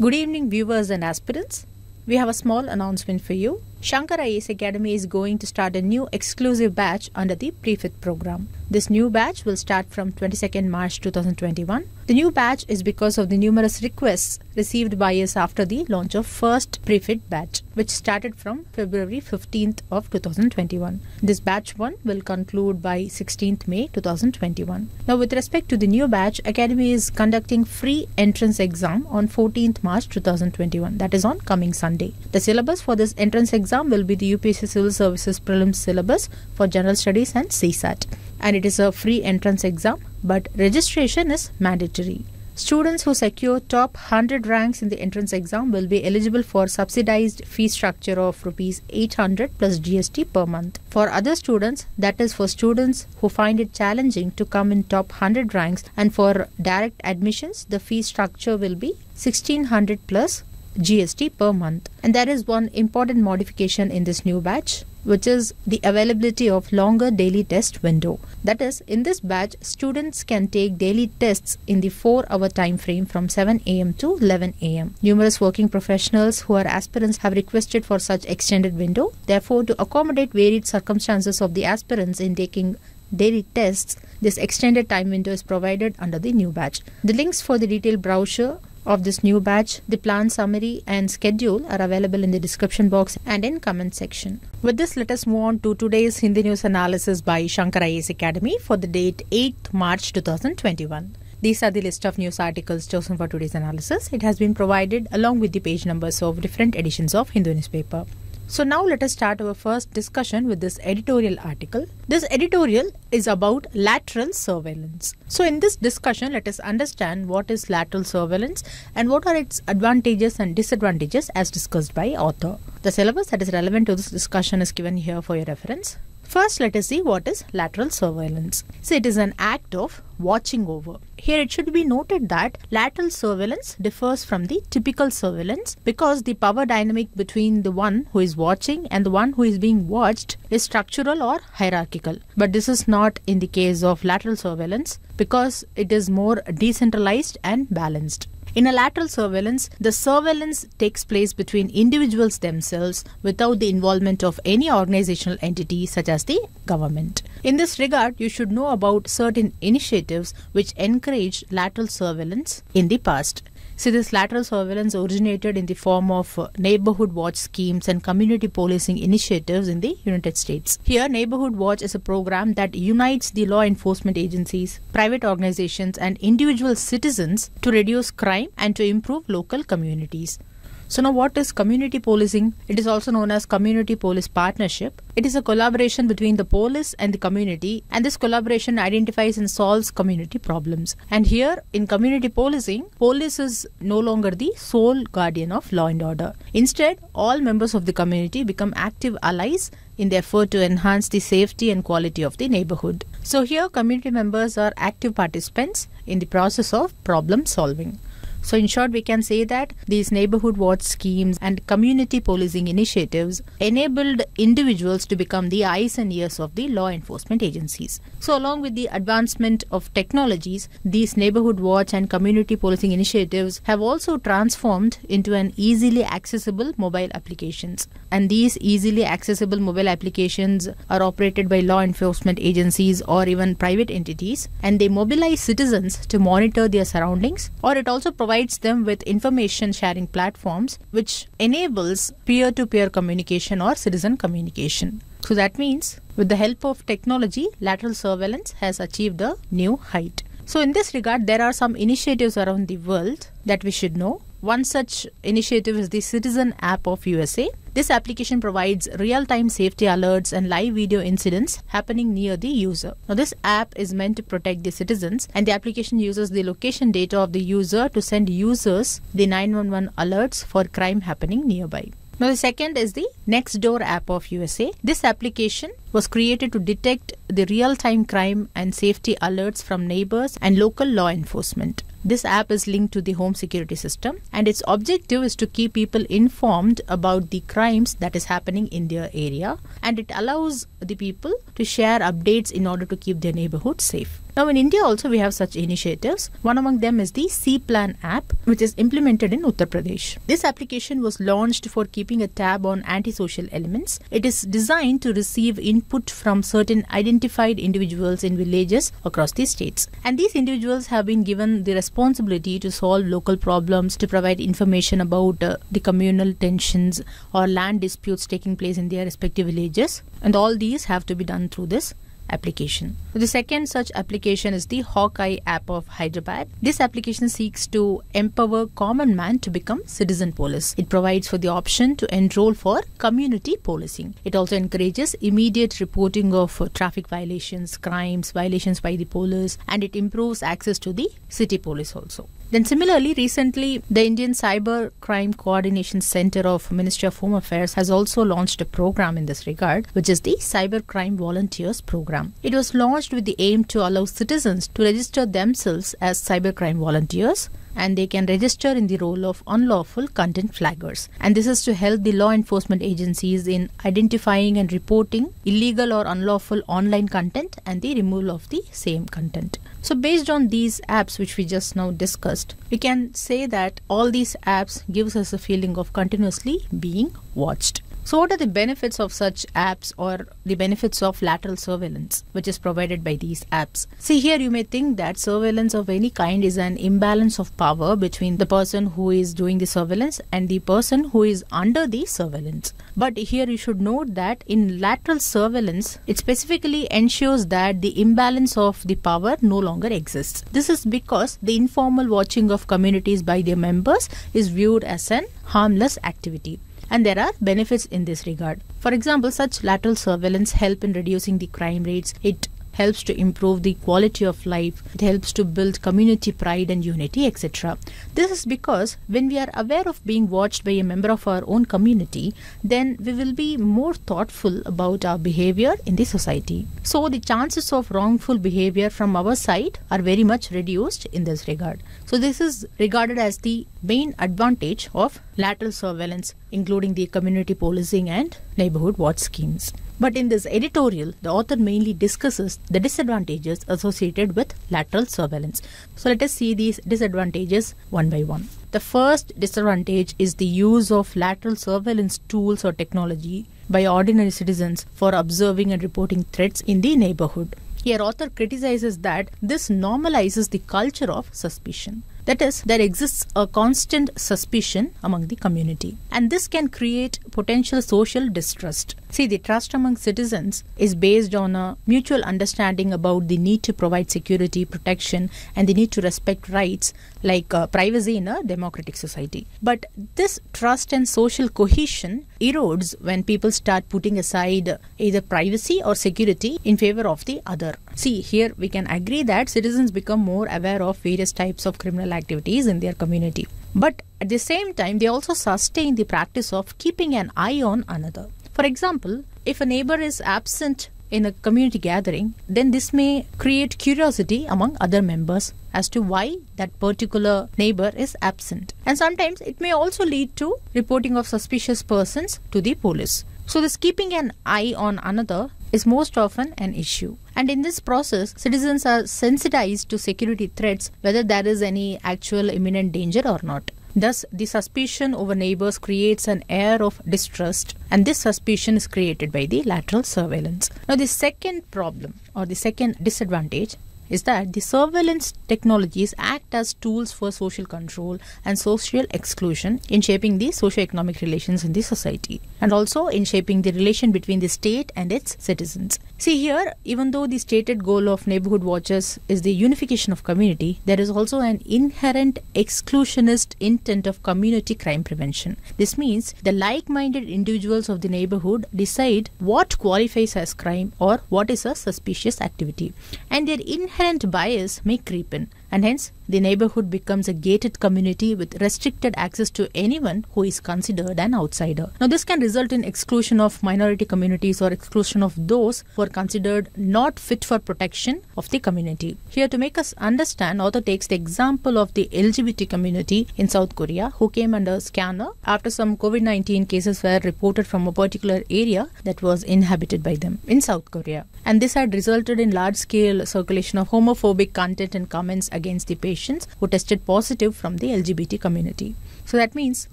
Good evening, viewers and aspirants. We have a small announcement for you. Shankar IAS Academy is going to start a new exclusive batch under the Prefit program. This new batch will start from 22nd March 2021. The new batch is because of the numerous requests received by us after the launch of first Prefit batch, which started from February 15th of 2021. This batch 1 will conclude by 16th May 2021. Now, with respect to the new batch, Academy is conducting free entrance exam on 14th March 2021. That is on coming Sunday. The syllabus for this entrance exam will be the UPSC Civil Services Prelims syllabus for General Studies and CSAT. And it is a free entrance exam, but registration is mandatory. Students who secure top 100 ranks in the entrance exam will be eligible for subsidized fee structure of rupees 800 plus GST per month. For other students, that is for students who find it challenging to come in top 100 ranks and for direct admissions, the fee structure will be 1600 plus GST per month. And there is one important modification in this new batch which is the availability of longer daily test window. That is, in this batch, students can take daily tests in the 4 hour time frame from 7 am to 11 am. Numerous working professionals who are aspirants have requested for such extended window. Therefore, to accommodate varied circumstances of the aspirants in taking daily tests, this extended time window is provided under the new batch. The links for the detailed brochure of this new batch, the plan summary and schedule are available in the description box and in comment section. With this, let us move on to today's Hindu news analysis by Shankar IAS Academy for the date 8th March 2021. These are the list of news articles chosen for today's analysis. It has been provided along with the page numbers of different editions of Hindu newspaper. So now let us start our first discussion with this editorial article. This editorial is about lateral surveillance. So in this discussion, let us understand what is lateral surveillance and what are its advantages and disadvantages as discussed by author. The syllabus that is relevant to this discussion is given here for your reference. First, let us see what is lateral surveillance. So, it is an act of watching over. Here, it should be noted that lateral surveillance differs from the typical surveillance because the power dynamic between the one who is watching and the one who is being watched is structural or hierarchical. But this is not in the case of lateral surveillance because it is more decentralized and balanced. In a lateral surveillance, the surveillance takes place between individuals themselves without the involvement of any organizational entity such as the government. In this regard, you should know about certain initiatives which encouraged lateral surveillance in the past. See, this lateral surveillance originated in the form of uh, neighborhood watch schemes and community policing initiatives in the United States. Here, Neighborhood Watch is a program that unites the law enforcement agencies, private organizations, and individual citizens to reduce crime and to improve local communities. So now what is community policing? It is also known as community police partnership. It is a collaboration between the police and the community and this collaboration identifies and solves community problems. And here in community policing, police is no longer the sole guardian of law and order. Instead, all members of the community become active allies in the effort to enhance the safety and quality of the neighborhood. So here community members are active participants in the process of problem solving. So, in short, we can say that these neighborhood watch schemes and community policing initiatives enabled individuals to become the eyes and ears of the law enforcement agencies. So, along with the advancement of technologies, these neighborhood watch and community policing initiatives have also transformed into an easily accessible mobile applications. And these easily accessible mobile applications are operated by law enforcement agencies or even private entities, and they mobilize citizens to monitor their surroundings, or it also provides provides them with information sharing platforms which enables peer to peer communication or citizen communication. So that means with the help of technology, lateral surveillance has achieved a new height. So in this regard, there are some initiatives around the world that we should know. One such initiative is the Citizen app of USA. This application provides real-time safety alerts and live video incidents happening near the user. Now this app is meant to protect the citizens and the application uses the location data of the user to send users the 911 alerts for crime happening nearby. Now the second is the Nextdoor app of USA. This application was created to detect the real-time crime and safety alerts from neighbors and local law enforcement. This app is linked to the home security system and its objective is to keep people informed about the crimes that is happening in their area and it allows the people to share updates in order to keep their neighborhood safe. Now, in India also, we have such initiatives. One among them is the C Plan app, which is implemented in Uttar Pradesh. This application was launched for keeping a tab on antisocial elements. It is designed to receive input from certain identified individuals in villages across the states. And these individuals have been given the responsibility to solve local problems, to provide information about uh, the communal tensions or land disputes taking place in their respective villages. And all these have to be done through this application. The second such application is the Hawkeye app of Hyderabad. This application seeks to empower common man to become citizen police. It provides for the option to enroll for community policing. It also encourages immediate reporting of traffic violations, crimes, violations by the police, and it improves access to the city police also. Then similarly, recently the Indian Cyber Crime Coordination Center of Ministry of Home Affairs has also launched a program in this regard, which is the Cyber Crime Volunteers Program. It was launched with the aim to allow citizens to register themselves as cybercrime volunteers and they can register in the role of unlawful content flaggers. And this is to help the law enforcement agencies in identifying and reporting illegal or unlawful online content and the removal of the same content. So, based on these apps which we just now discussed, we can say that all these apps gives us a feeling of continuously being watched. So, what are the benefits of such apps or the benefits of lateral surveillance, which is provided by these apps? See, here you may think that surveillance of any kind is an imbalance of power between the person who is doing the surveillance and the person who is under the surveillance. But here you should note that in lateral surveillance, it specifically ensures that the imbalance of the power no longer exists. This is because the informal watching of communities by their members is viewed as an harmless activity and there are benefits in this regard. For example, such lateral surveillance help in reducing the crime rates. It helps to improve the quality of life, it helps to build community pride and unity, etc. This is because when we are aware of being watched by a member of our own community, then we will be more thoughtful about our behavior in the society. So, the chances of wrongful behavior from our side are very much reduced in this regard. So, this is regarded as the main advantage of lateral surveillance, including the community policing and neighborhood watch schemes. But in this editorial, the author mainly discusses the disadvantages associated with lateral surveillance. So let us see these disadvantages one by one. The first disadvantage is the use of lateral surveillance tools or technology by ordinary citizens for observing and reporting threats in the neighborhood. Here, author criticizes that this normalizes the culture of suspicion. That is, there exists a constant suspicion among the community, and this can create potential social distrust. See, the trust among citizens is based on a mutual understanding about the need to provide security, protection, and the need to respect rights like uh, privacy in a democratic society. But this trust and social cohesion erodes when people start putting aside either privacy or security in favor of the other. See, here we can agree that citizens become more aware of various types of criminal activities in their community. But at the same time, they also sustain the practice of keeping an eye on another. For example, if a neighbor is absent in a community gathering, then this may create curiosity among other members as to why that particular neighbor is absent. And sometimes it may also lead to reporting of suspicious persons to the police. So, this keeping an eye on another is most often an issue. And in this process, citizens are sensitized to security threats, whether there is any actual imminent danger or not. Thus, the suspicion over neighbors creates an air of distrust, and this suspicion is created by the lateral surveillance. Now, the second problem or the second disadvantage is that the surveillance technologies act as tools for social control and social exclusion in shaping the socio-economic relations in the society and also in shaping the relation between the state and its citizens. See here, even though the stated goal of neighborhood watches is the unification of community, there is also an inherent exclusionist intent of community crime prevention. This means the like-minded individuals of the neighborhood decide what qualifies as crime or what is a suspicious activity and their inherent bias may creep in and hence the neighborhood becomes a gated community with restricted access to anyone who is considered an outsider. Now, this can result in exclusion of minority communities or exclusion of those who are considered not fit for protection of the community. Here, to make us understand, author takes the example of the LGBT community in South Korea who came under scanner after some COVID 19 cases were reported from a particular area that was inhabited by them in South Korea. And this had resulted in large scale circulation of homophobic content and comments against the patients who tested positive from the LGBT community. So that means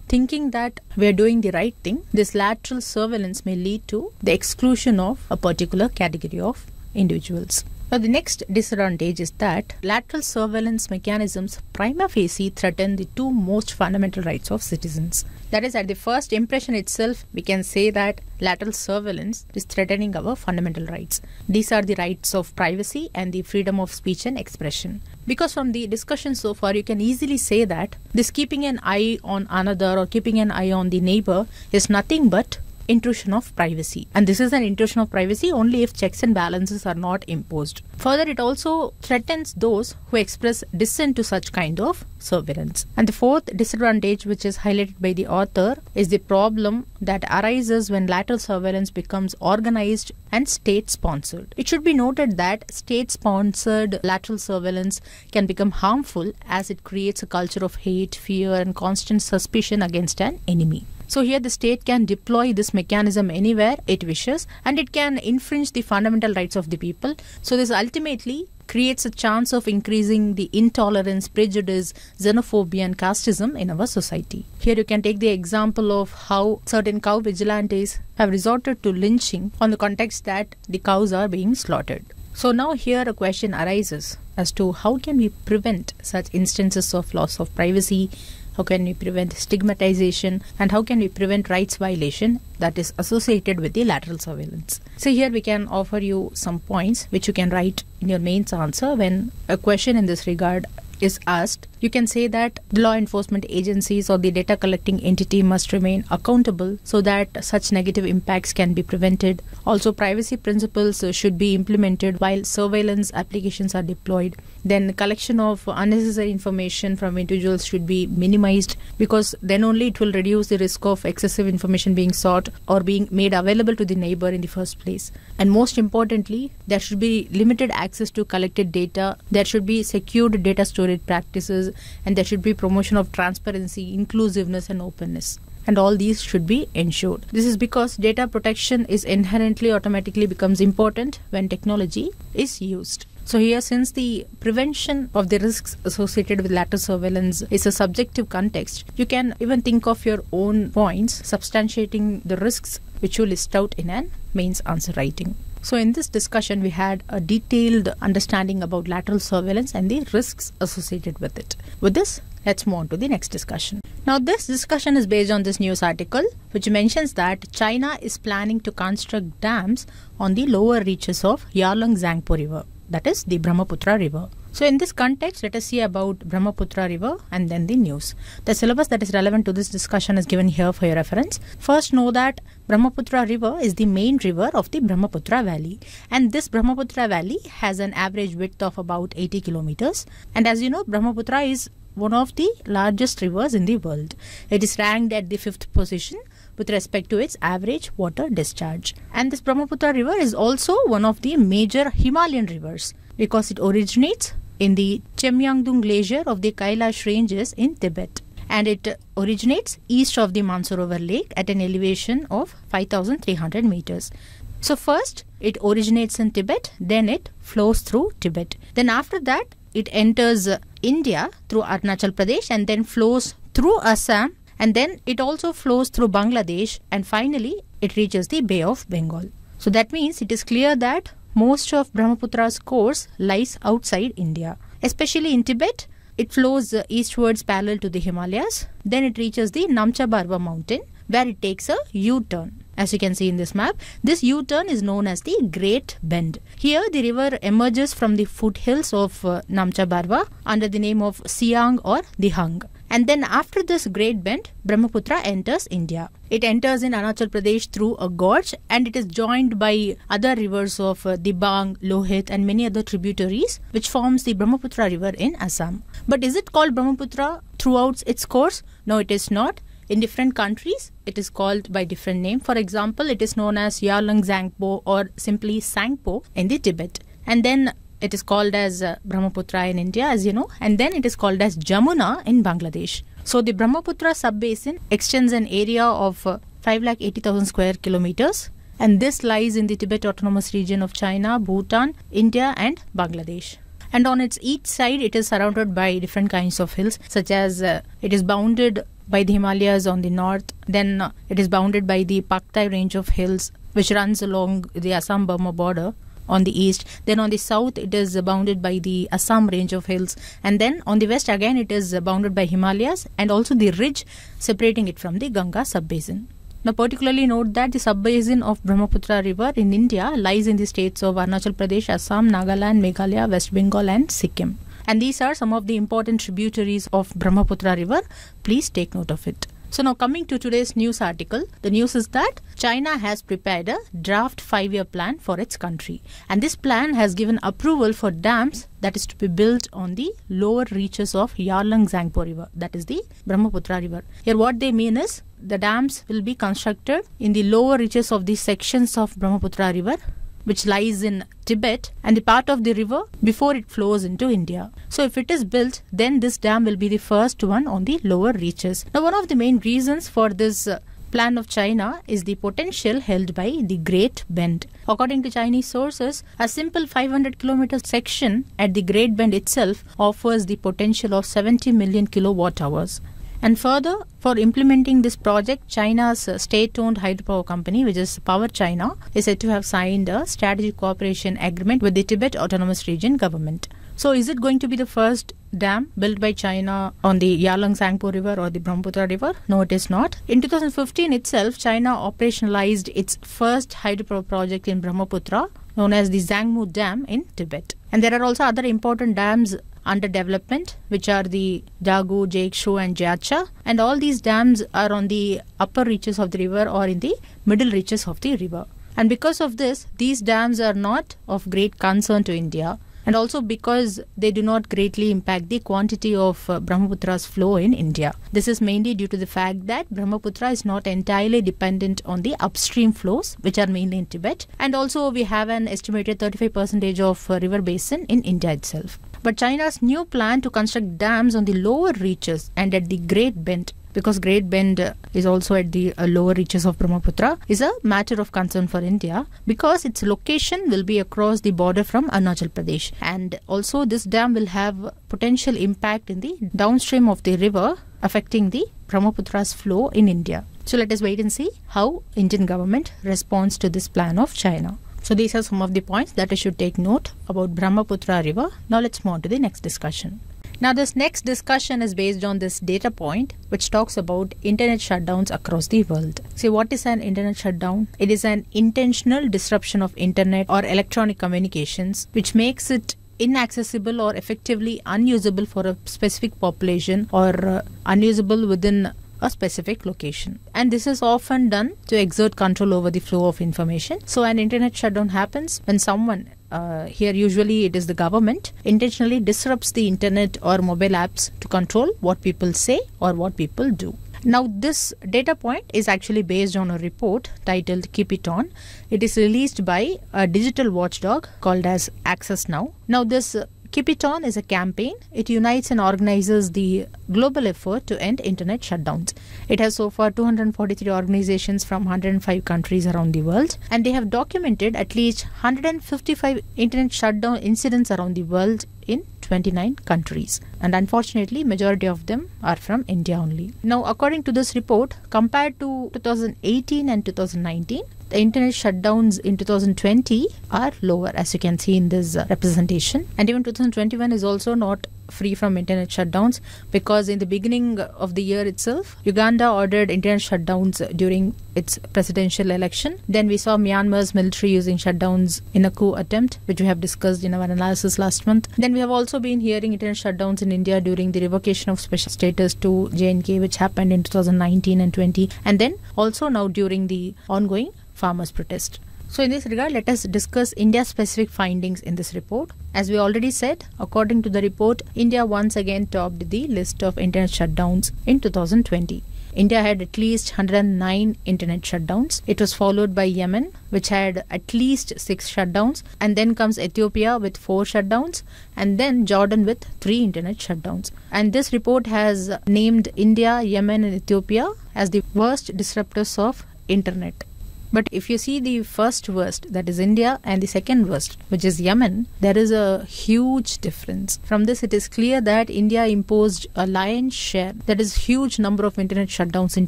thinking that we are doing the right thing, this lateral surveillance may lead to the exclusion of a particular category of individuals. Now, the next disadvantage is that lateral surveillance mechanisms prima facie threaten the two most fundamental rights of citizens. That is, at the first impression itself, we can say that lateral surveillance is threatening our fundamental rights. These are the rights of privacy and the freedom of speech and expression. Because from the discussion so far, you can easily say that this keeping an eye on another or keeping an eye on the neighbor is nothing but intrusion of privacy. And this is an intrusion of privacy only if checks and balances are not imposed. Further, it also threatens those who express dissent to such kind of surveillance. And the fourth disadvantage, which is highlighted by the author, is the problem that arises when lateral surveillance becomes organized and state sponsored. It should be noted that state sponsored lateral surveillance can become harmful as it creates a culture of hate, fear, and constant suspicion against an enemy. So here the state can deploy this mechanism anywhere it wishes and it can infringe the fundamental rights of the people. So this ultimately creates a chance of increasing the intolerance, prejudice, xenophobia, and casteism in our society. Here you can take the example of how certain cow vigilantes have resorted to lynching on the context that the cows are being slaughtered. So now here a question arises as to how can we prevent such instances of loss of privacy, how can we prevent stigmatization? And how can we prevent rights violation that is associated with the lateral surveillance? So here we can offer you some points which you can write in your mains answer when a question in this regard is asked, you can say that the law enforcement agencies or the data collecting entity must remain accountable so that such negative impacts can be prevented. Also, privacy principles should be implemented while surveillance applications are deployed. Then, collection of unnecessary information from individuals should be minimized because then only it will reduce the risk of excessive information being sought or being made available to the neighbor in the first place. And most importantly, there should be limited access to collected data. There should be secured data storage practices and there should be promotion of transparency, inclusiveness and openness and all these should be ensured. This is because data protection is inherently automatically becomes important when technology is used. So here since the prevention of the risks associated with lateral surveillance is a subjective context, you can even think of your own points substantiating the risks which you list out in an mains answer writing. So, in this discussion, we had a detailed understanding about lateral surveillance and the risks associated with it. With this, let's move on to the next discussion. Now, this discussion is based on this news article, which mentions that China is planning to construct dams on the lower reaches of Yarlung Zangpo River, that is, the Brahmaputra River. So, in this context, let us see about Brahmaputra River and then the news. The syllabus that is relevant to this discussion is given here for your reference. First, know that Brahmaputra River is the main river of the Brahmaputra Valley, and this Brahmaputra Valley has an average width of about 80 kilometers. And as you know, Brahmaputra is one of the largest rivers in the world. It is ranked at the fifth position with respect to its average water discharge. And this Brahmaputra river is also one of the major Himalayan rivers because it originates in the Chemayungdung Glacier of the Kailash Ranges in Tibet. And it originates east of the Mansarovar Lake at an elevation of 5300 meters. So, first it originates in Tibet, then it flows through Tibet. Then, after that, it enters India through Arunachal Pradesh and then flows through Assam and then it also flows through Bangladesh and finally it reaches the Bay of Bengal. So that means it is clear that most of Brahmaputra's course lies outside India. Especially in Tibet, it flows eastwards parallel to the Himalayas. Then it reaches the Namcha Barwa mountain where it takes a U-turn. As you can see in this map, this U-turn is known as the Great Bend. Here the river emerges from the foothills of uh, Namcha Barwa under the name of Siang or the Hang And then after this Great Bend, Brahmaputra enters India. It enters in Arunachal Pradesh through a gorge and it is joined by other rivers of uh, Dibang, Lohit and many other tributaries which forms the Brahmaputra river in Assam. But is it called Brahmaputra throughout its course? No, it is not. In different countries, it is called by different name. For example, it is known as Yarlung Zangpo or simply Sangpo in the Tibet. And then it is called as uh, Brahmaputra in India, as you know, and then it is called as Jamuna in Bangladesh. So the Brahmaputra sub-basin extends an area of uh, 5,80,000 square kilometers and this lies in the Tibet Autonomous Region of China, Bhutan, India and Bangladesh. And on its each side, it is surrounded by different kinds of hills, such as uh, it is bounded by the Himalayas on the north, then uh, it is bounded by the Patkai range of hills, which runs along the Assam Burma border on the east. Then on the south, it is bounded by the Assam range of hills. And then on the west, again, it is bounded by Himalayas and also the ridge separating it from the Ganga subbasin. Now, particularly note that the subbasin of Brahmaputra river in India lies in the states of Arunachal Pradesh, Assam, Nagaland, Meghalaya, West Bengal, and Sikkim. And these are some of the important tributaries of Brahmaputra river. Please take note of it. So now coming to today's news article, the news is that China has prepared a draft five-year plan for its country. And this plan has given approval for dams that is to be built on the lower reaches of Yarlung Zangpo River, that is the Brahmaputra River. Here what they mean is the dams will be constructed in the lower reaches of the sections of Brahmaputra River which lies in Tibet and the part of the river before it flows into India. So if it is built, then this dam will be the first one on the lower reaches. Now one of the main reasons for this uh, plan of China is the potential held by the Great Bend. According to Chinese sources, a simple 500 kilometer section at the Great Bend itself offers the potential of 70 million kilowatt hours. And further, for implementing this project, China's state owned hydropower company, which is Power China, is said to have signed a strategic cooperation agreement with the Tibet Autonomous Region government. So, is it going to be the first dam built by China on the Yarlung Zangpo River or the Brahmaputra River? No, it is not. In 2015 itself, China operationalized its first hydropower project in Brahmaputra, known as the Zangmu Dam in Tibet. And there are also other important dams under development, which are the Dagu, Jaikshu, and Jaicha. And all these dams are on the upper reaches of the river or in the middle reaches of the river. And because of this, these dams are not of great concern to India. And also because they do not greatly impact the quantity of uh, Brahmaputra's flow in India. This is mainly due to the fact that Brahmaputra is not entirely dependent on the upstream flows, which are mainly in Tibet. And also, we have an estimated 35% of uh, river basin in India itself. But China's new plan to construct dams on the lower reaches and at the Great Bend because Great Bend is also at the uh, lower reaches of Brahmaputra is a matter of concern for India because its location will be across the border from Arunachal Pradesh and also this dam will have potential impact in the downstream of the river affecting the Brahmaputra's flow in India. So let us wait and see how Indian government responds to this plan of China. So these are some of the points that I should take note about Brahmaputra river. Now let's move on to the next discussion. Now this next discussion is based on this data point which talks about internet shutdowns across the world. See what is an internet shutdown? It is an intentional disruption of internet or electronic communications which makes it inaccessible or effectively unusable for a specific population or uh, unusable within a specific location. And this is often done to exert control over the flow of information. So, an internet shutdown happens when someone, uh, here usually it is the government, intentionally disrupts the internet or mobile apps to control what people say or what people do. Now, this data point is actually based on a report titled Keep It On. It is released by a digital watchdog called as Access Now. Now, this Keep It On is a campaign. It unites and organizes the global effort to end internet shutdowns. It has so far 243 organizations from 105 countries around the world, and they have documented at least 155 internet shutdown incidents around the world in 29 countries and unfortunately majority of them are from india only now according to this report compared to 2018 and 2019 the internet shutdowns in 2020 are lower as you can see in this uh, representation and even 2021 is also not free from internet shutdowns because in the beginning of the year itself, Uganda ordered internet shutdowns during its presidential election. Then we saw Myanmar's military using shutdowns in a coup attempt, which we have discussed in our analysis last month. Then we have also been hearing internet shutdowns in India during the revocation of special status to J&K, which happened in 2019 and 20, and then also now during the ongoing farmers' protest. So, in this regard, let us discuss India specific findings in this report. As we already said, according to the report, India once again topped the list of internet shutdowns in 2020. India had at least 109 internet shutdowns. It was followed by Yemen, which had at least 6 shutdowns, and then comes Ethiopia with 4 shutdowns, and then Jordan with 3 internet shutdowns. And this report has named India, Yemen, and Ethiopia as the worst disruptors of internet. But if you see the first worst, that is India, and the second worst, which is Yemen, there is a huge difference. From this, it is clear that India imposed a lion's share, that is, huge number of internet shutdowns in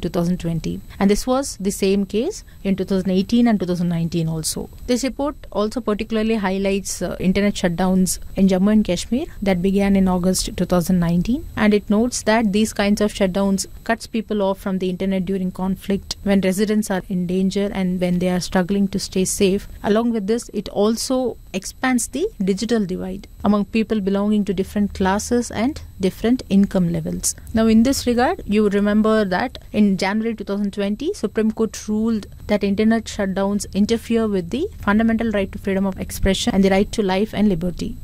2020. And this was the same case in 2018 and 2019 also. This report also particularly highlights uh, internet shutdowns in Jammu and Kashmir that began in August 2019. And it notes that these kinds of shutdowns cuts people off from the internet during conflict when residents are in danger and when they are struggling to stay safe. Along with this, it also expands the digital divide among people belonging to different classes and different income levels. Now, in this regard, you remember that in January 2020, Supreme Court ruled that internet shutdowns interfere with the fundamental right to freedom of expression and the right to life and liberty.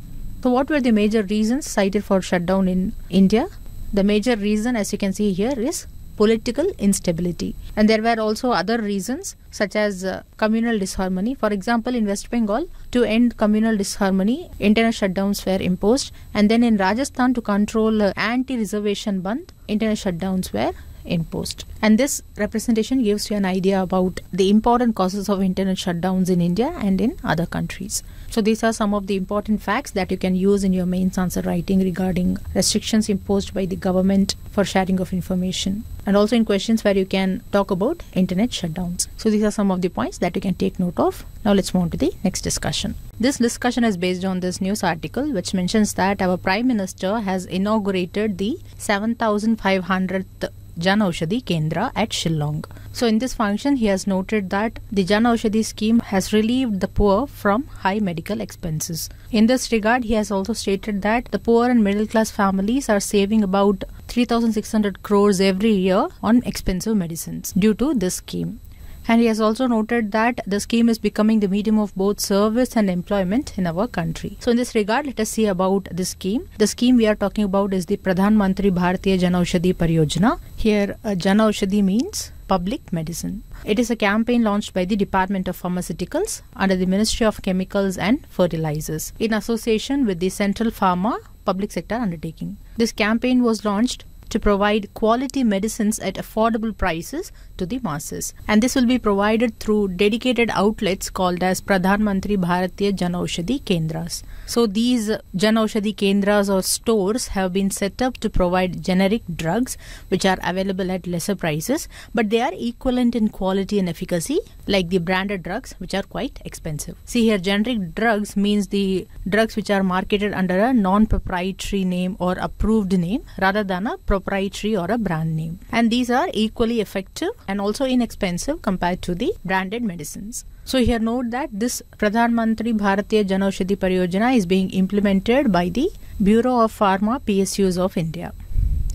So, what were the major reasons cited for shutdown in India? The major reason, as you can see here, is political instability. And there were also other reasons such as uh, communal disharmony. For example, in West Bengal, to end communal disharmony, internet shutdowns were imposed. And then in Rajasthan, to control uh, anti reservation bandh, internet shutdowns were imposed. And this representation gives you an idea about the important causes of internet shutdowns in India and in other countries. So these are some of the important facts that you can use in your mains answer writing regarding restrictions imposed by the government for sharing of information and also in questions where you can talk about internet shutdowns. So these are some of the points that you can take note of. Now let's move on to the next discussion. This discussion is based on this news article which mentions that our prime minister has inaugurated the 7500th Jan Aushadhi Kendra at Shillong. So in this function, he has noted that the Jan Aushadhi scheme has relieved the poor from high medical expenses. In this regard, he has also stated that the poor and middle class families are saving about 3600 crores every year on expensive medicines due to this scheme. And he has also noted that the scheme is becoming the medium of both service and employment in our country. So, in this regard, let us see about this scheme. The scheme we are talking about is the Pradhan Mantri Bharatiya Janaushadhi Pariyojana. Here, uh, Janaushadhi means public medicine. It is a campaign launched by the Department of Pharmaceuticals under the Ministry of Chemicals and Fertilizers in association with the Central Pharma Public Sector Undertaking. This campaign was launched to provide quality medicines at affordable prices to the masses. And this will be provided through dedicated outlets called as Pradhan Mantri Bharatiya Janaushadhi Kendras. So these Janaushadhi Kendras or stores have been set up to provide generic drugs which are available at lesser prices, but they are equivalent in quality and efficacy like the branded drugs which are quite expensive. See here generic drugs means the drugs which are marketed under a non-proprietary name or approved name rather than a proprietary or a brand name. And these are equally effective and also inexpensive compared to the branded medicines. So here note that this Pradhan Mantri Bharatiya Janaushadhi Pariyojana is being implemented by the Bureau of Pharma PSUs of India.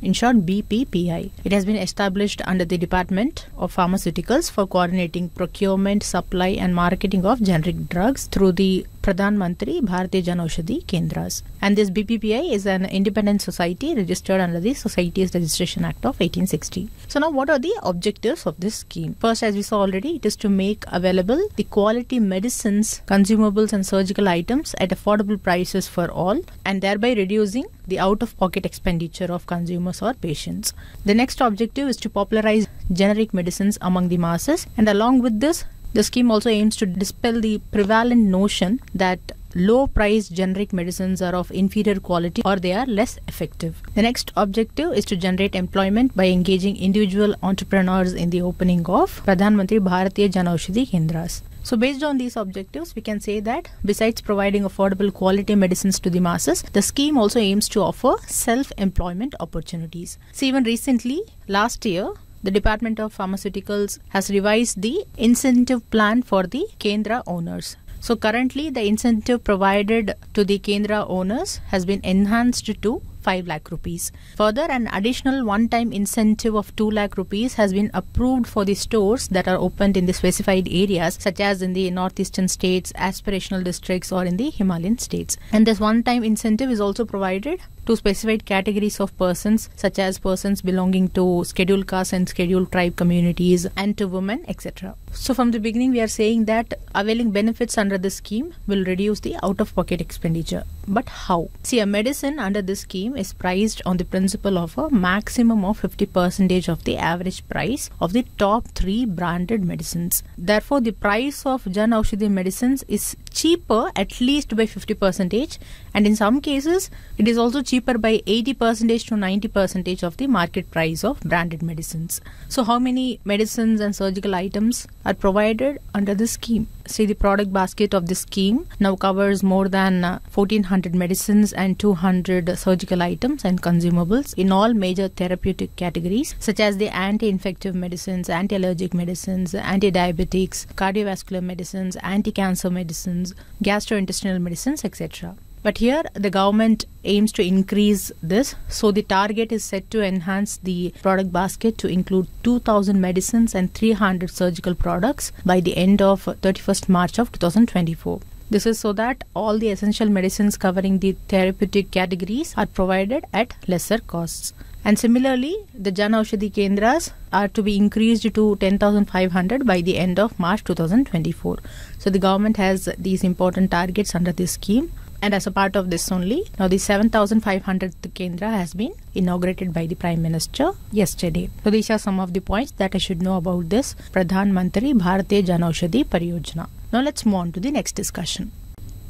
In short, BPPI. It has been established under the Department of Pharmaceuticals for coordinating procurement, supply, and marketing of generic drugs through the Pradhan Mantri Bharatiya Janaushadhi Kendras. And this BPPI is an independent society registered under the Societies Registration Act of 1860. So now what are the objectives of this scheme? First, as we saw already, it is to make available the quality medicines, consumables and surgical items at affordable prices for all and thereby reducing the out-of-pocket expenditure of consumers or patients. The next objective is to popularize generic medicines among the masses and along with this The scheme also aims to dispel the prevalent notion that low priced generic medicines are of inferior quality or they are less effective. The next objective is to generate employment by engaging individual entrepreneurs in the opening of Pradhan Mantri Bharatiya Janaushadhi Kendras. So, based on these objectives, we can say that besides providing affordable quality medicines to the masses, the scheme also aims to offer self employment opportunities. So, even recently, last year, the Department of Pharmaceuticals has revised the incentive plan for the Kendra owners. So currently the incentive provided to the Kendra owners has been enhanced to 5 lakh rupees. Further, an additional one time incentive of 2 lakh rupees has been approved for the stores that are opened in the specified areas, such as in the northeastern states, aspirational districts, or in the Himalayan states. And this one time incentive is also provided to specified categories of persons, such as persons belonging to scheduled caste and scheduled tribe communities, and to women, etc. So, from the beginning, we are saying that availing benefits under this scheme will reduce the out of pocket expenditure. But how? See, a medicine under this scheme is priced on the principle of a maximum of 50% of the average price of the top three branded medicines. Therefore, the price of Jan medicines is cheaper at least by 50% and in some cases it is also cheaper by 80% to 90% of the market price of branded medicines. So how many medicines and surgical items are provided under this scheme? See the product basket of this scheme now covers more than 1400 uh, medicines and 200 surgical items and consumables in all major therapeutic categories such as the anti-infective medicines, anti-allergic medicines, anti-diabetics, cardiovascular medicines, anti-cancer medicines, gastrointestinal medicines, etc. But here the government aims to increase this. So the target is set to enhance the product basket to include 2000 medicines and 300 surgical products by the end of 31st March of 2024. This is so that all the essential medicines covering the therapeutic categories are provided at lesser costs. And similarly, the Jan Aushadhi Kendras are to be increased to 10,500 by the end of March 2024. So the government has these important targets under this scheme. And as a part of this only, now the 7,500th Kendra has been inaugurated by the Prime Minister yesterday. So these are some of the points that I should know about this Pradhan Mantri Bharatiya Janaushadhi Pariyojana. Now let's move on to the next discussion.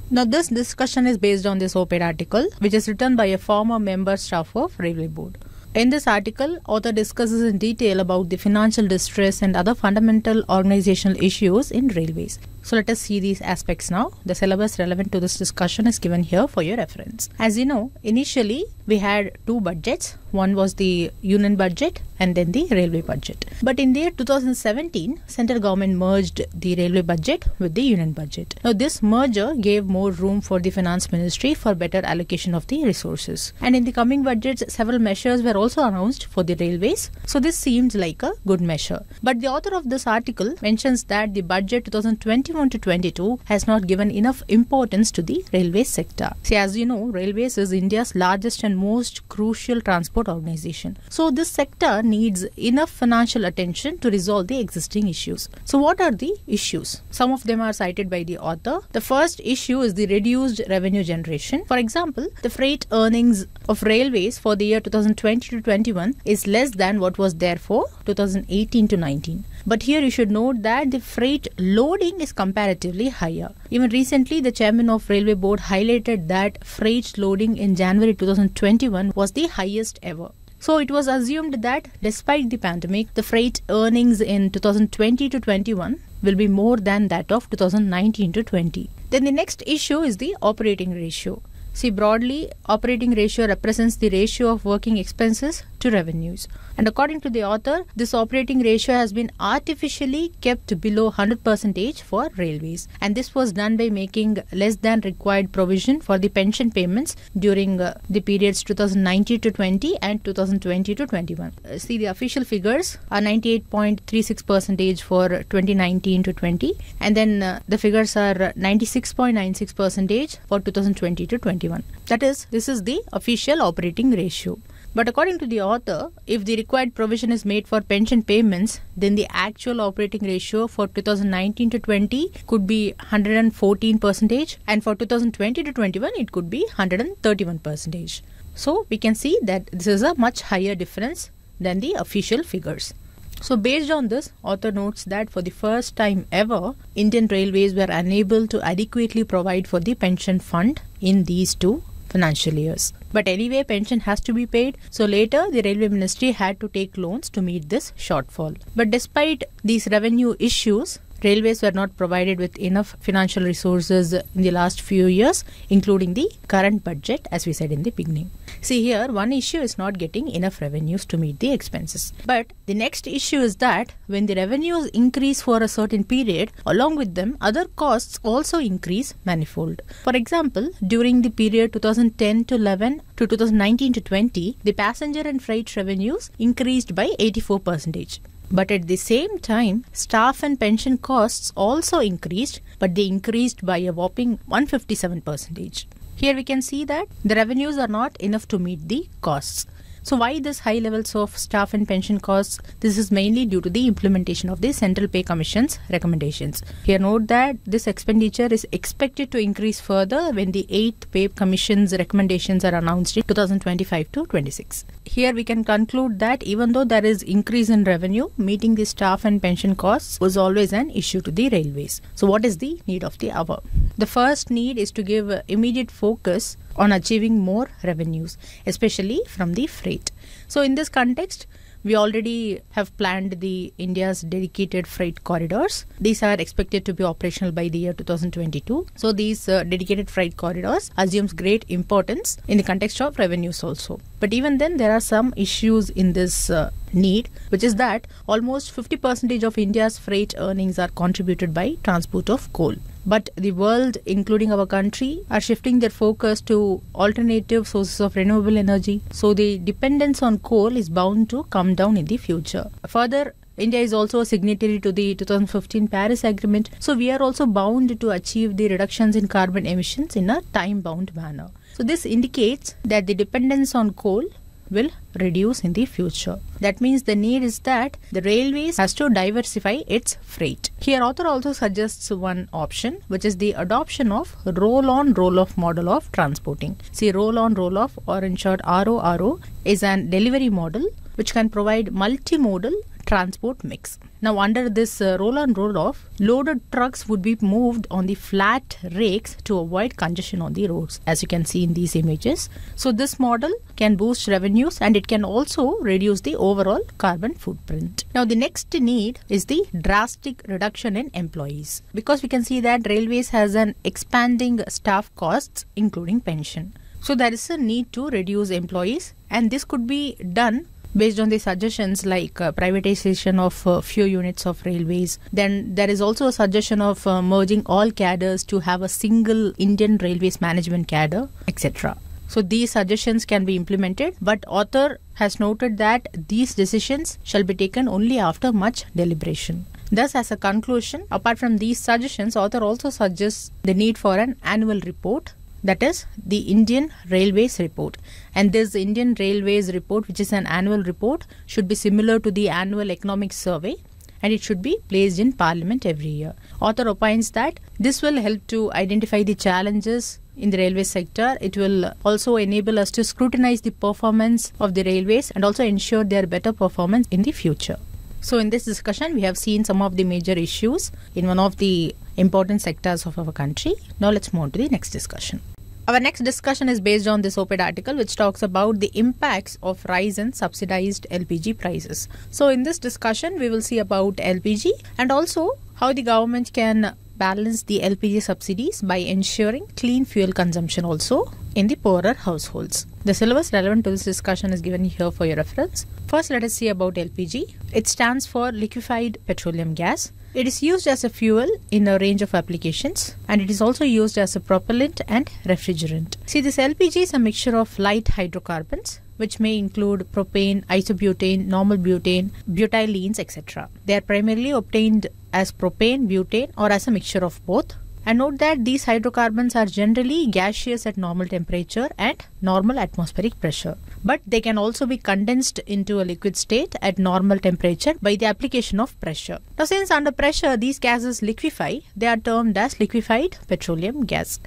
Now this discussion is based on this op-ed article which is written by a former member staff of Railway Board. In this article, author discusses in detail about the financial distress and other fundamental organizational issues in railways. So let us see these aspects now. The syllabus relevant to this discussion is given here for your reference. As you know, initially we had two budgets. One was the union budget and then the railway budget. But in the year 2017, central government merged the railway budget with the union budget. Now this merger gave more room for the finance ministry for better allocation of the resources. And in the coming budgets, several measures were also announced for the railways. So this seems like a good measure. But the author of this article mentions that the budget 2020 21 to 22 has not given enough importance to the railway sector. See, as you know, railways is India's largest and most crucial transport organization. So, this sector needs enough financial attention to resolve the existing issues. So, what are the issues? Some of them are cited by the author. The first issue is the reduced revenue generation. For example, the freight earnings of railways for the year 2020 to 21 is less than what was there for 2018 to 19. But here you should note that the freight loading is comparatively higher. Even recently, the chairman of Railway Board highlighted that freight loading in January 2021 was the highest ever. So it was assumed that despite the pandemic, the freight earnings in 2020 to 21 will be more than that of 2019 to 20. Then the next issue is the operating ratio. See, broadly, operating ratio represents the ratio of working expenses to revenues. And according to the author, this operating ratio has been artificially kept below 100% for railways. And this was done by making less than required provision for the pension payments during uh, the periods 2019 to 20 and 2020 to 21. Uh, see, the official figures are 98.36% for 2019 to 20, and then uh, the figures are 96.96% for 2020 to 21. That is, this is the official operating ratio. But according to the author, if the required provision is made for pension payments, then the actual operating ratio for 2019 to 20 could be 114 percentage, and for 2020 to 21 it could be 131 percentage. So we can see that this is a much higher difference than the official figures. So, based on this, author notes that for the first time ever, Indian Railways were unable to adequately provide for the pension fund in these two financial years. But anyway, pension has to be paid, so later the Railway Ministry had to take loans to meet this shortfall. But despite these revenue issues, railways were not provided with enough financial resources in the last few years, including the current budget, as we said in the beginning. See here, one issue is not getting enough revenues to meet the expenses. But the next issue is that when the revenues increase for a certain period, along with them, other costs also increase manifold. For example, during the period 2010 to 11 to 2019 to 20, the passenger and freight revenues increased by 84 percentage. But at the same time, staff and pension costs also increased, but they increased by a whopping 157 percentage. Here we can see that the revenues are not enough to meet the costs. So why this high levels of staff and pension costs? This is mainly due to the implementation of the Central Pay Commission's recommendations. Here note that this expenditure is expected to increase further when the 8th Pay Commission's recommendations are announced in 2025 to 26. Here we can conclude that even though there is increase in revenue, meeting the staff and pension costs was always an issue to the railways. So what is the need of the hour? The first need is to give immediate focus on achieving more revenues, especially from the freight. So, in this context, we already have planned the India's dedicated freight corridors. These are expected to be operational by the year 2022. So these uh, dedicated freight corridors assumes great importance in the context of revenues also. But even then there are some issues in this uh, need which is that almost 50% of India's freight earnings are contributed by transport of coal but the world, including our country, are shifting their focus to alternative sources of renewable energy. So the dependence on coal is bound to come down in the future. Further, India is also a signatory to the 2015 Paris Agreement, so we are also bound to achieve the reductions in carbon emissions in a time bound manner. So, this indicates that the dependence on coal will reduce in the future. That means the need is that the railways has to diversify its freight. Here author also suggests one option which is the adoption of roll on roll off model of transporting. See roll on roll off or in short RORO is an delivery model which can provide multimodal transport mix. Now, under this uh, roll on roll off, loaded trucks would be moved on the flat rakes to avoid congestion on the roads, as you can see in these images. So, this model can boost revenues and it can also reduce the overall carbon footprint. Now, the next need is the drastic reduction in employees because we can see that railways has an expanding staff costs, including pension. So, there is a need to reduce employees, and this could be done based on the suggestions like uh, privatization of uh, few units of railways. Then there is also a suggestion of uh, merging all cadres to have a single Indian Railways management cadre, etc. So these suggestions can be implemented, but author has noted that these decisions shall be taken only after much deliberation. Thus, as a conclusion, apart from these suggestions, author also suggests the need for an annual report that is the Indian Railways report. And this Indian Railways report, which is an annual report, should be similar to the annual economic survey and it should be placed in parliament every year. Author opines that this will help to identify the challenges in the railway sector. It will also enable us to scrutinize the performance of the railways and also ensure their better performance in the future. So, in this discussion, we have seen some of the major issues in one of the important sectors of our country. Now, let's move on to the next discussion. Our next discussion is based on this op-ed article which talks about the impacts of rise in subsidized LPG prices. So in this discussion we will see about LPG and also how the government can balance the LPG subsidies by ensuring clean fuel consumption also in the poorer households. The syllabus relevant to this discussion is given here for your reference. First, let us see about LPG. It stands for liquefied petroleum gas. It is used as a fuel in a range of applications and it is also used as a propellant and refrigerant. See, this LPG is a mixture of light hydrocarbons which may include propane, isobutane, normal butane, butylenes, etc. They are primarily obtained as propane, butane, or as a mixture of both. And note that these hydrocarbons are generally gaseous at normal temperature and normal atmospheric pressure. But they can also be condensed into a liquid state at normal temperature by the application of pressure. Now, since under pressure these gases liquefy, they are termed as liquefied petroleum gas.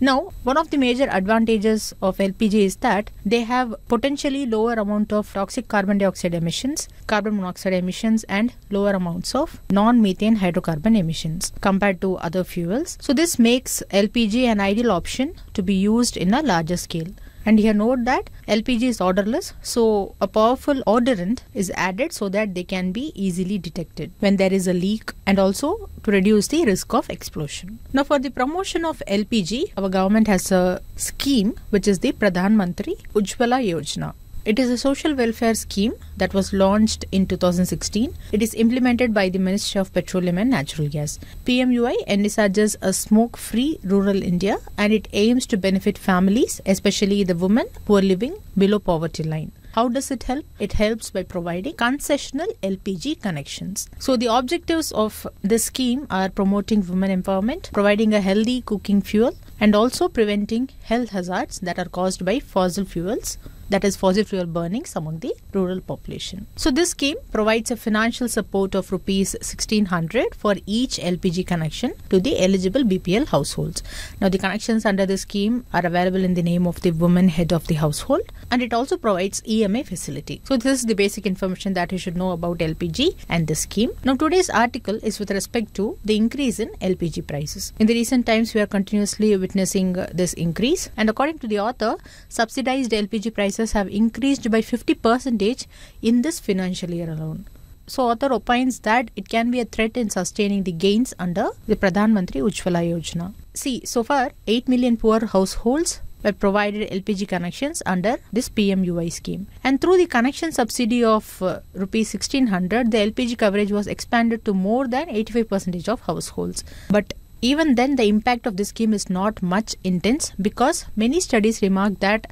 Now, one of the major advantages of LPG is that they have potentially lower amount of toxic carbon dioxide emissions, carbon monoxide emissions and lower amounts of non-methane hydrocarbon emissions compared to other fuels. So this makes LPG an ideal option to be used in a larger scale. And here note that LPG is odorless, so a powerful odorant is added so that they can be easily detected when there is a leak and also to reduce the risk of explosion. Now for the promotion of LPG, our government has a scheme which is the Pradhan Mantri Ujjwala Yojana. It is a social welfare scheme that was launched in 2016. It is implemented by the Ministry of Petroleum and Natural Gas. PMUY envisages a smoke free rural India and it aims to benefit families, especially the women who are living below poverty line. How does it help? It helps by providing concessional LPG connections. So, the objectives of this scheme are promoting women empowerment, providing a healthy cooking fuel, and also preventing health hazards that are caused by fossil fuels that is fossil fuel burnings among the rural population. So this scheme provides a financial support of rupees 1600 for each LPG connection to the eligible BPL households. Now the connections under the scheme are available in the name of the woman head of the household and it also provides EMI facility. So this is the basic information that you should know about LPG and the scheme. Now today's article is with respect to the increase in LPG prices. In the recent times we are continuously witnessing uh, this increase and according to the author subsidized LPG prices have increased by 50 percentage in this financial year alone. So author opines that it can be a threat in sustaining the gains under the Pradhan Mantri Ujjwala Yojana. See, so far 8 million poor households were provided LPG connections under this PMUY scheme. And through the connection subsidy of uh, rupees 1600, the LPG coverage was expanded to more than 85% of households. But even then, the impact of this scheme is not much intense because many studies remark that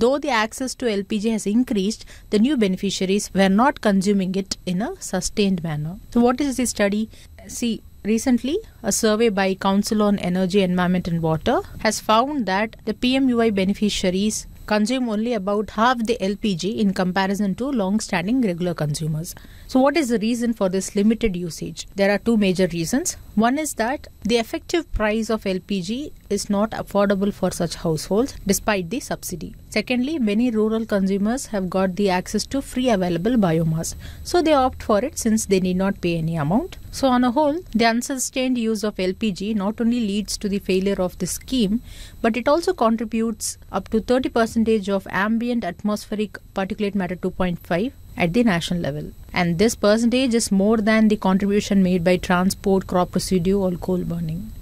though the access to LPG has increased, the new beneficiaries were not consuming it in a sustained manner. So, what is this study? See, recently a survey by Council on Energy, Environment and Water has found that the PMUY beneficiaries consume only about half the LPG in comparison to long standing regular consumers. So, what is the reason for this limited usage? There are two major reasons. One is that the effective price of LPG is not affordable for such households despite the subsidy. Secondly, many rural consumers have got the access to free available biomass, so they opt for it since they need not pay any amount. So, on a whole, the unsustained use of LPG not only leads to the failure of the scheme, but it also contributes up to 30% of ambient atmospheric particulate matter 2.5 at the national level. And this percentage is more than the contribution made by transport, crop residue, or coal burning.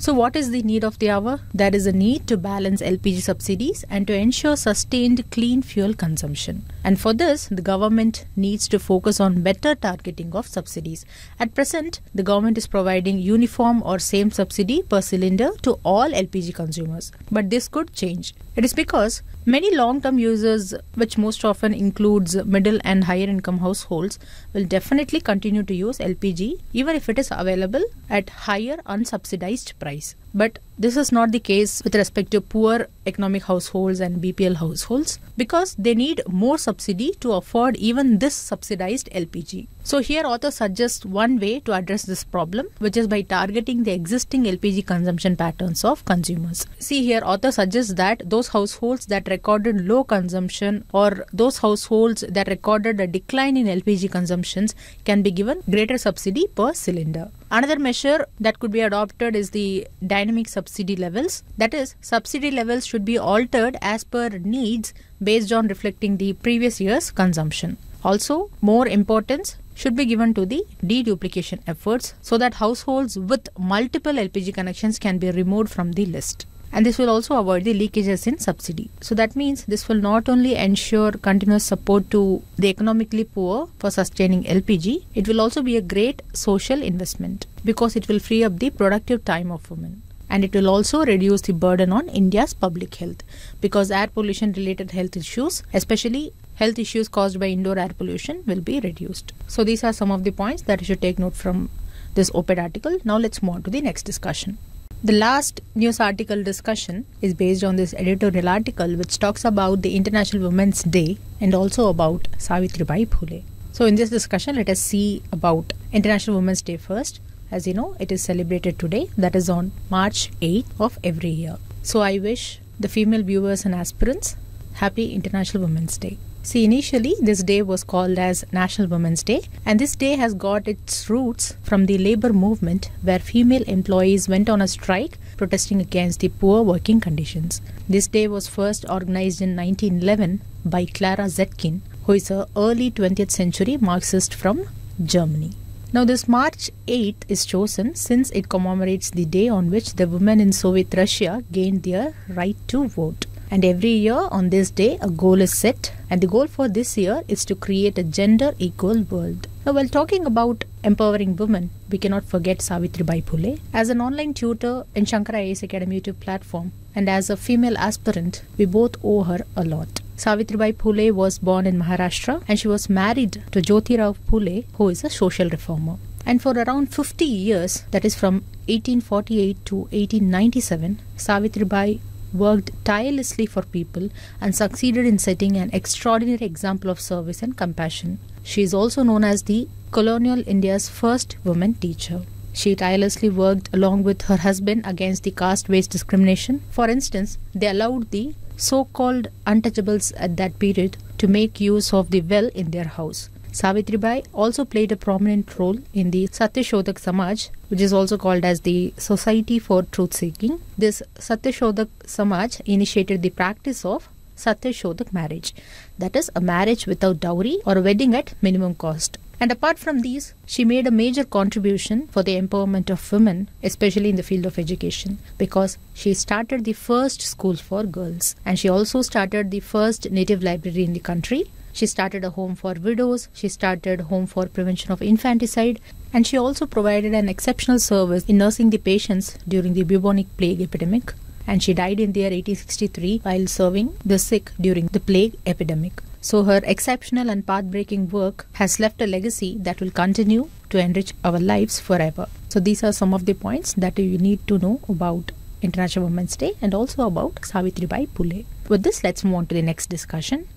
So, what is the need of the hour? There is a need to balance LPG subsidies and to ensure sustained clean fuel consumption. And for this, the government needs to focus on better targeting of subsidies. At present, the government is providing uniform or same subsidy per cylinder to all LPG consumers. But this could change. It is because many long term users, which most often includes middle and higher income households, will definitely continue to use LPG even if it is available at higher unsubsidized price. But this is not the case with respect to poor economic households and BPL households because they need more subsidy to afford even this subsidized LPG. So here author suggests one way to address this problem which is by targeting the existing LPG consumption patterns of consumers. See here author suggests that those households that recorded low consumption or those households that recorded a decline in LPG consumptions can be given greater subsidy per cylinder. Another measure that could be adopted is the dynamic subsidy levels. That is, subsidy levels should be altered as per needs based on reflecting the previous year's consumption. Also, more importance should be given to the deduplication efforts so that households with multiple LPG connections can be removed from the list and this will also avoid the leakages in subsidy. So that means this will not only ensure continuous support to the economically poor for sustaining LPG, it will also be a great social investment because it will free up the productive time of women. And it will also reduce the burden on India's public health because air pollution related health issues, especially health issues caused by indoor air pollution, will be reduced. So, these are some of the points that you should take note from this op ed article. Now, let's move on to the next discussion. The last news article discussion is based on this editorial article which talks about the International Women's Day and also about Savitribai Phule. So in this discussion let us see about International Women's Day first. As you know, it is celebrated today that is on March 8th of every year. So I wish the female viewers and aspirants happy International Women's Day. See, initially, this day was called as National Women's Day, and this day has got its roots from the labor movement where female employees went on a strike protesting against the poor working conditions. This day was first organized in 1911 by Clara Zetkin, who is a early 20th century Marxist from Germany. Now, this March 8th is chosen since it commemorates the day on which the women in Soviet Russia gained their right to vote. And every year on this day, a goal is set, and the goal for this year is to create a gender equal world. Now, while talking about empowering women, we cannot forget Savitribai Phule. As an online tutor in Shankar IAS Academy YouTube platform, and as a female aspirant, we both owe her a lot. Savitribai Phule was born in Maharashtra and she was married to Jyotirao Phule, who is a social reformer. And for around 50 years, that is from 1848 to 1897, Savitribai worked tirelessly for people and succeeded in setting an extraordinary example of service and compassion. She is also known as the colonial India's first woman teacher. She tirelessly worked along with her husband against the caste based discrimination. For instance, they allowed the so called untouchables at that period to make use of the well in their house. Savitribai also played a prominent role in the Satyashodhak Samaj, which is also called as the Society for Truth Seeking. This Satyashodhak Samaj initiated the practice of Satyashodhak marriage, that is, a marriage without dowry or a wedding at minimum cost. And apart from these, she made a major contribution for the empowerment of women, especially in the field of education, because she started the first school for girls and she also started the first native library in the country she started a home for widows, she started home for prevention of infanticide, and she also provided an exceptional service in nursing the patients during the bubonic plague epidemic. And she died in the year 1863 while serving the sick during the plague epidemic. So her exceptional and path-breaking work has left a legacy that will continue to enrich our lives forever. So these are some of the points that you need to know about International Women's Day and also about Savitribai Phule. With this, let's move on to the next discussion.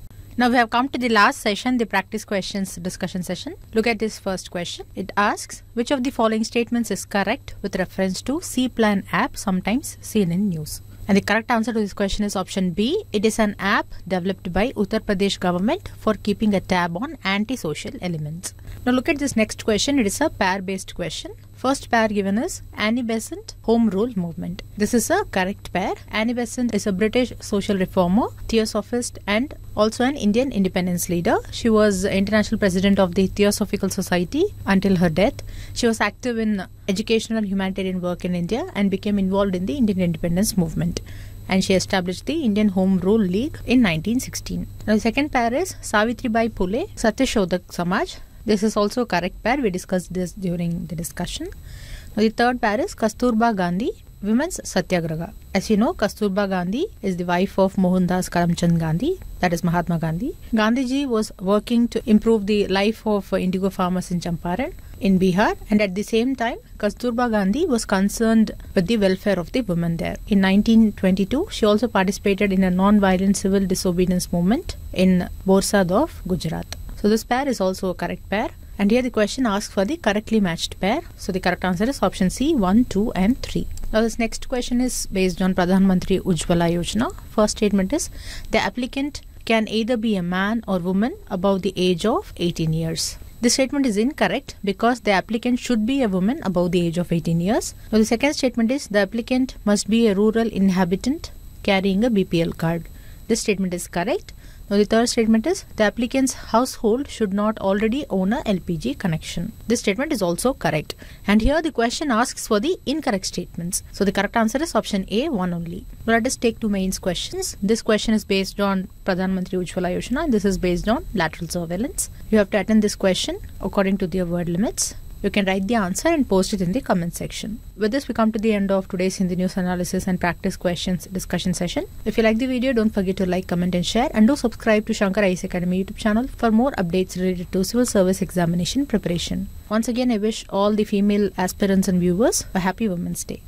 Now we have come to the last session, the practice questions discussion session. Look at this first question. It asks which of the following statements is correct with reference to C Plan app sometimes seen in news. And the correct answer to this question is option B. It is an app developed by Uttar Pradesh government for keeping a tab on antisocial elements. Now look at this next question. It is a pair based question. First pair given is Annie Besant Home Rule Movement. This is a correct pair. Annie Besant is a British social reformer, theosophist, and also an Indian independence leader. She was international president of the Theosophical Society until her death. She was active in educational and humanitarian work in India and became involved in the Indian independence movement and she established the Indian Home Rule League in 1916. Now, the second pair is Savitribai Phule, Satyashodhak Samaj. This is also a correct pair. We discussed this during the discussion. Now, the third pair is Kasturba Gandhi, Women's Satyagraha. As you know, Kasturba Gandhi is the wife of Mohandas Karamchand Gandhi, that is Mahatma Gandhi. Gandhiji was working to improve the life of indigo farmers in Champaran in Bihar, and at the same time, Kasturba Gandhi was concerned with the welfare of the women there. In 1922, she also participated in a non-violent civil disobedience movement in Borsad of Gujarat. So this pair is also a correct pair. And here the question asks for the correctly matched pair. So the correct answer is option C 1, 2 and 3. Now this next question is based on Pradhan Mantri Ujjwala Yojana. First statement is the applicant can either be a man or woman above the age of 18 years. This statement is incorrect because the applicant should be a woman above the age of 18 years. Now the second statement is the applicant must be a rural inhabitant carrying a BPL card. This statement is correct. Now the third statement is the applicant's household should not already own a LPG connection. This statement is also correct. And here the question asks for the incorrect statements. So the correct answer is option A, one only. Let us take two mains questions. This question is based on Pradhan Mantri Ujjwala and this is based on lateral surveillance. You have to attend this question according to their word limits. You can write the answer and post it in the comment section. With this, we come to the end of today's Hindu News Analysis and Practice Questions discussion session. If you like the video, don't forget to like, comment and share and do subscribe to Shankar IAS Academy YouTube channel for more updates related to civil service examination preparation. Once again, I wish all the female aspirants and viewers a happy Women's Day.